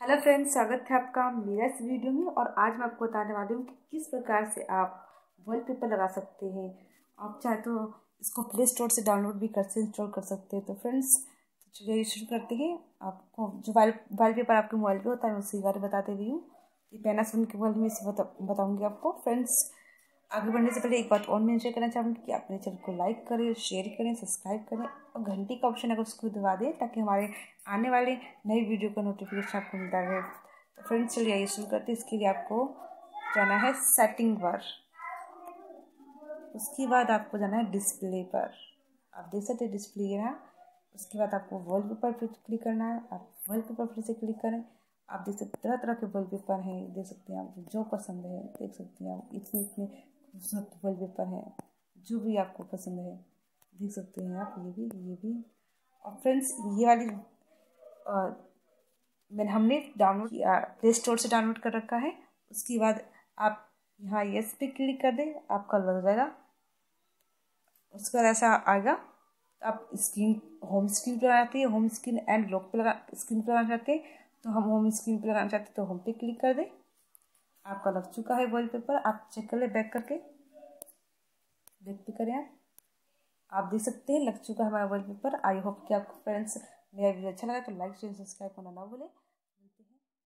Hello friends स्वागत है आपका मेरा इस वीडियो में और आज मैं आपको बताने वाली हूँ कि किस प्रकार से आप वॉलपेपर लगा सकते हैं। आप चाहे तो इसको प्ले स्टोर से डाउनलोड भी कर सकते इंस्टॉल कर सकते हैं। तो फ्रेंड्स चलिए शुरू करते हैं। आपको जो वाल वाल पेपर आपके मोबाइल पर होता है मैं उसी बारे में बताते हुई हूँ। ये पैनासोनिक के मोबाइल में इसे बता, बताऊँगी आपको। फ्रेंड्स आगे बढ़ने से पहले एक बात और मेंशन करना चाहूँगी कि आप चैनल को लाइक करें शेयर करें सब्सक्राइब करें और घंटी का ऑप्शन अगर उसको दबा दें ताकि हमारे आने वाले नई वीडियो का नोटिफिकेशन आपको मिलता रहे। तो फ्रेंड्स चलिए आइए शुरू करते हैं। इसके लिए आपको जाना है सेटिंग पर उसके बाद आपको जाना है डिस्प्ले पर। आप देख सकते हैं डिस्प्ले है। उसके बाद आपको वॉल पेपर पर क्लिक करना है। आप वॉल पेपर फिर से क्लिक करें। आप देख सकते तरह तरह के वॉल पेपर हैं। देख सकते हैं आपको जो पसंद है, देख सकते हैं आप इतने इतने खूबसूरत वॉल पेपर है, जो भी आपको पसंद है, देख सकते हैं आप, ये भी ये भी। और फ्रेंड्स ये वाली मैंने हमने डाउनलोड किया प्ले स्टोर से डाउनलोड कर रखा है। उसके बाद आप यहाँ यस पे क्लिक कर दें, आपका लग जाएगा। उसके बाद ऐसा आएगा तो आप स्क्रीन होम स्क्रीन पर लगाते हैं होम स्क्रीन एंड लॉक पे लगा स्क्रीन पर लगाना चाहते हैं। तो हम होम स्क्रीन पर लगाना चाहते हैं तो होम पे क्लिक कर दें। आपका लग चुका है वॉल पेपर आप चेक कर ले बैक करके। देखते करें आप। आप देख सकते हैं, लग चुका है हमारा वॉल पेपर आई होप कि आपको फ्रेंड्स मेरा वीडियो अच्छा लगा तो लाइक शेयर सब्सक्राइब करना ना भूलें।